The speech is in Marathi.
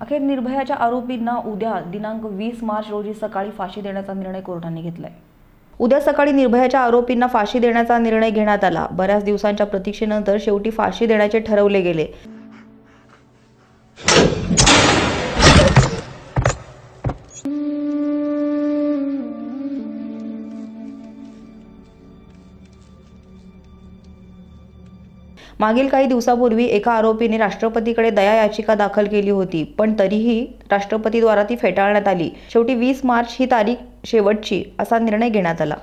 अखेर निर्भयाच्या आरोपींना उद्या दिनांक वीस मार्च रोजी सकाळी फाशी देण्याचा निर्णय कोर्टाने घेतलाय. उद्या सकाळी निर्भयाच्या आरोपींना फाशी देण्याचा निर्णय घेण्यात आला. बऱ्याच दिवसांच्या प्रतीक्षेनंतर शेवटी फाशी देण्याचे ठरवले गेले. मागील काही दिवसापूर्वी एका आरोपीने राष्ट्रपतीकडे दया याचिका दाखल केली होती पण तरीही राष्ट्रपतीद्वारा ती फेटाळण्यात आली. शेवटी वीस मार्च ही तारीख शेवटची असा निर्णय घेण्यात आला.